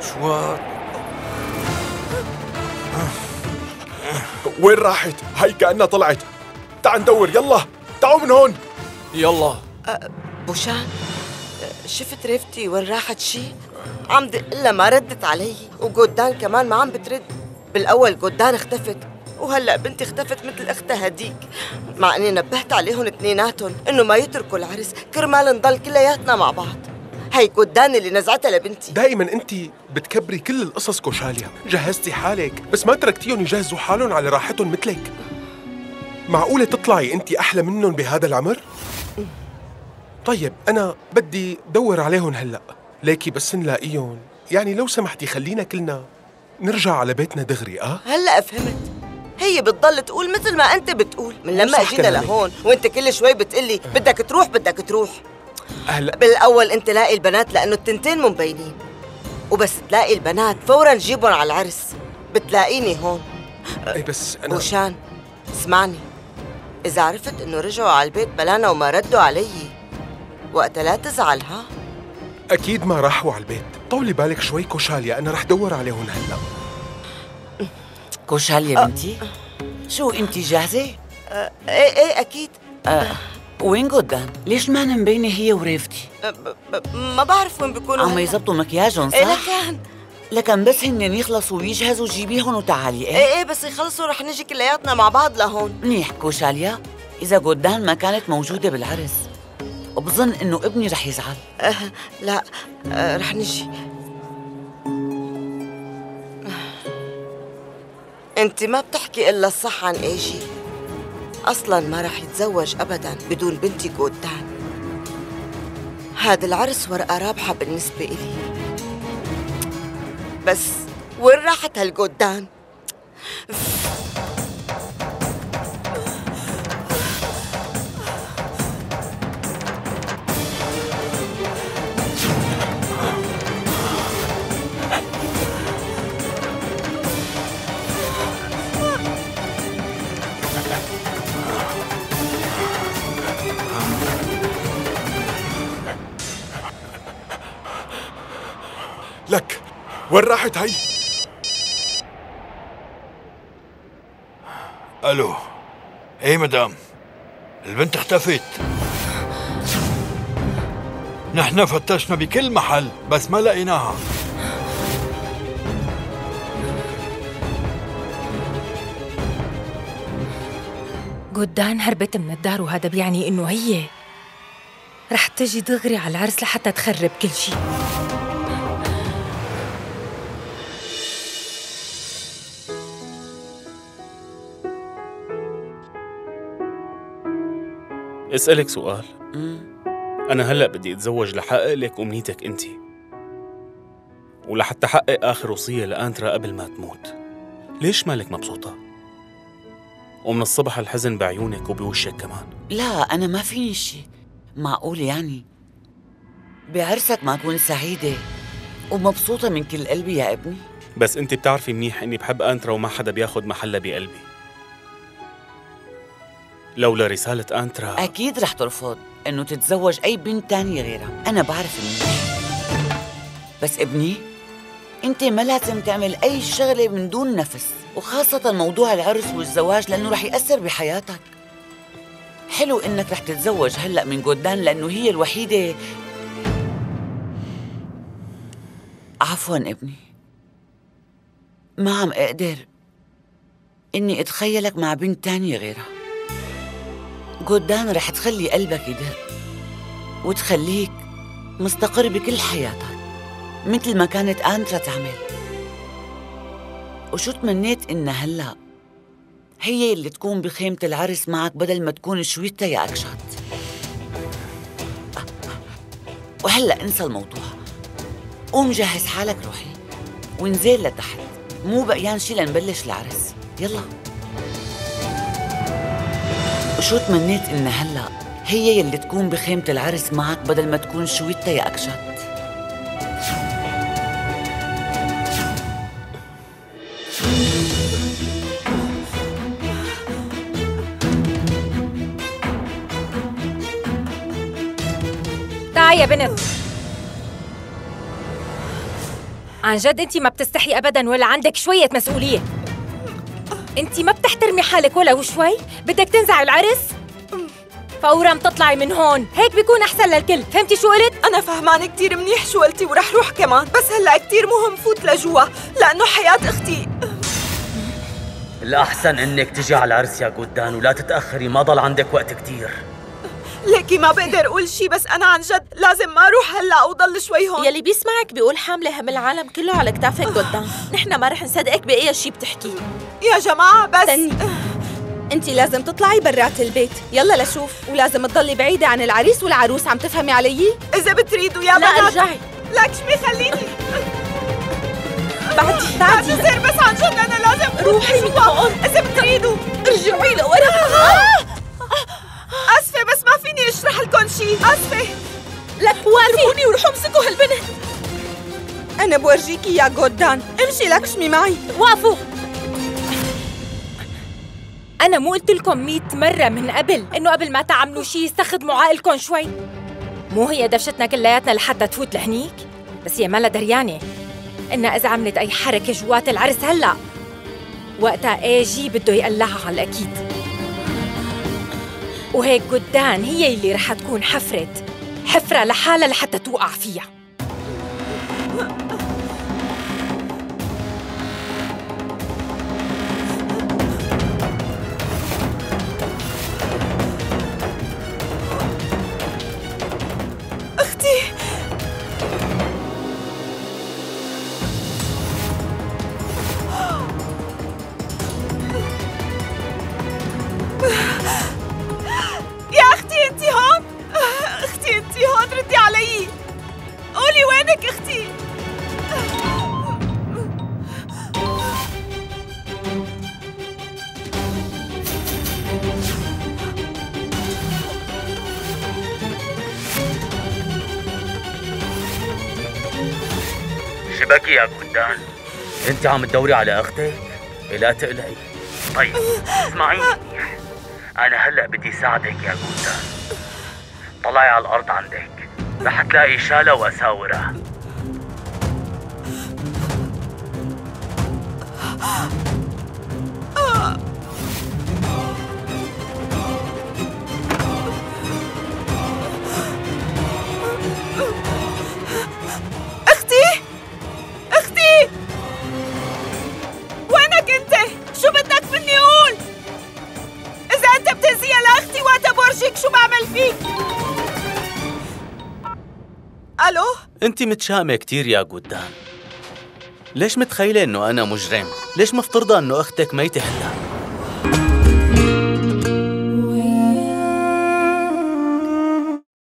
شو؟ وين راحت؟ هاي كأنها طلعت. تعال ندور يلا. تعالوا من هون. يلا. بوشان شفت ريفتي وين راحت شي؟ عم دقلها ما ردت علي وجودان كمان ما عم بترد. بالأول جودان اختفت وهلأ بنتي اختفت مثل أختها هديك. مع إني نبهت عليهم اثنيناتهم إنه ما يتركوا العرس كرمال نضل كلياتنا مع بعض. هي جودان اللي نزعتها لبنتي. دائما أنت بتكبري كل القصص كوشاليا. جهزتي حالك بس ما تركتيهم يجهزوا حالهم على راحتهم مثلك. معقولة تطلعي أنت أحلى منهم بهذا العمر؟ طيب أنا بدي دور عليهم هلأ. ليكي بس نلاقيهم. يعني لو سمحتي خلينا كلنا نرجع على بيتنا دغري آه؟ هلأ فهمت هي بتضل تقول مثل ما أنت بتقول. من لما اجينا. لهون وأنت كل شوي بتقلي بدك تروح بدك تروح. هلا بالأول أنت لاقي البنات لأنه التنتين مبينين وبس تلاقي البنات فورا جيبهم على العرس. بتلاقيني هون. إي بس أنا بوشان اسمعني. إذا عرفت إنه رجعوا على البيت بلانا وما ردوا علي وقتها لا تزعل ها؟ أكيد ما راحوا على البيت. طولي بالك شوي كوشاليا. أنا رح دور عليهم هلأ. كوشال يا بنتي؟ شو انت جاهزة؟ إيه إيه أكيد. آه. وين قدام؟ ليش ما مبينة هي وريفتي؟ أه، ما بعرف وين بيكونوا عم هلأ. يزبطوا مكياجهم إيه صح؟ لكان لكن بس هن يخلصوا ويجهزوا جيبيهم وتعالي إيه؟ إيه إيه بس يخلصوا رح نجي كلياتنا مع بعض لهون منيح كوشاليا إذا قدام ما كانت موجودة بالعرس وبظن إنه ابني رح يزعل أه لا أه رح نجي انت ما بتحكي إلا الصح عن إيجي أصلا ما رح يتزوج ابدا بدون بنتي جودان هذا العرس ورقة رابحة بالنسبة إلي. بس وين راحت هالجودان وين راحت هي؟ ألو. إيه مدام. البنت اختفت نحن فتشنا بكل محل بس ما لقيناها. جودان هربت من الدار وهذا بيعني إنه هي رح تجي دغري على العرس لحتى تخرب كل شيء اسألك سؤال. أنا هلأ بدي أتزوج لحقق لك أمنيتك أنت. ولحتى حقق آخر وصية لأنترا قبل ما تموت. ليش مالك مبسوطة؟ ومن الصبح الحزن بعيونك وبوشك كمان. لا أنا ما فيني شي. معقول يعني؟ بعرسك ما أكون سعيدة. ومبسوطة من كل قلبي يا ابني. بس أنت بتعرفي منيح إني بحب أنترا وما حدا بياخد محلها بقلبي. لولا رسالة أنترا. أكيد رح ترفض إنه تتزوج أي بنت تانية غيرها. أنا بعرف منيح بس ابني أنت ما لازم تعمل أي شغلة من دون نفس وخاصة موضوع العرس والزواج لأنه رح يأثر بحياتك. حلو إنك رح تتزوج هلأ من جودان لأنه هي الوحيدة. عفوا ابني. ما عم أقدر إني أتخيلك مع بنت تانية غيرها. جودان رح تخلي قلبك يدق وتخليك مستقر بكل حياتك مثل ما كانت أنترا تعمل. وشو تمنيت إنها هلأ هي اللي تكون بخيمة العرس معك بدل ما تكون شويتا يا أكشات؟ وهلأ انسى الموضوع. قوم جهز حالك روحي وانزل لتحت مو بقيان شي لنبلش العرس. يلا. وشو تمنيت إن هلأ هي يلي تكون بخيمة العرس معك بدل ما تكون شويتا يا أكشت تعي يا بنت. عن جد انت ما بتستحي ابدا ولا عندك شوية مسؤولية. انت ما بتحترمي حالك ولا شوي؟ بدك تنزعي العرس؟ فورا تطلعي من هون. هيك بيكون أحسن للكل. فهمتي شو قلت؟ أنا فهمانة كتير منيح شو قلتي ورح روح كمان. بس هلأ كتير مهم فوت لجوا لأنه حياة أختي. الأحسن إنك تجي على العرس يا جودان ولا تتأخري ما ضل عندك وقت كتير. ليكي ما بقدر أقول شي بس أنا عن جد لازم ما أروح هلأ وضل شوي هون. يلي بيسمعك بيقول حاملة هم العالم كله على كتافك قدام. نحن ما رح نصدقك بأي شي بتحكي. يا جماعة بس استني. انت لازم تطلعي برات البيت. يلا لشوف. ولازم تضلي بعيدة عن العريس والعروس عم تفهمي علي؟ إذا بتريدوا يا لا بنات. ارجعي. لك شمي خليني بعدي. بعدي. بعتذر بس عن جد أنا لازم روحي. من جوا هون. إذا بتريدوا. ارجعي لورا أسفة بس ما فيني أشرح أسفة لك وقفوني وروحوا امسكوا هالبنت! أنا بورجيكي يا جودان امشي لك شمي معي. وقفوا أنا مو قلت لكم 100 مرة من قبل إنه قبل ما تعملوا شيء استخدموا عقلكم شوي. مو هي دفشتنا كلياتنا لحتى تفوت لهنيك؟ بس هي مالها دريانة إنها إذا عملت أي حركة جوات العرس هلأ وقتها اي جي بده يقلعها على الأكيد. وهيك قدان هي اللي رح تكون حفرت. حفرة لحالها لحتى توقع فيها. شبكي يا جودان انت عم تدوري على أختك؟ لا تقلقي. طيب اسمعيني. منيح أنا هلأ بدي ساعدك يا جودان طلعي على الأرض عندك. رح تلاقي شالة وأساورة. ألو؟ أنت متشائمة كتير يا جودان ليش متخيلة إنه أنا مجرم؟ ليش مفترضة إنه أختك ميتة هلا؟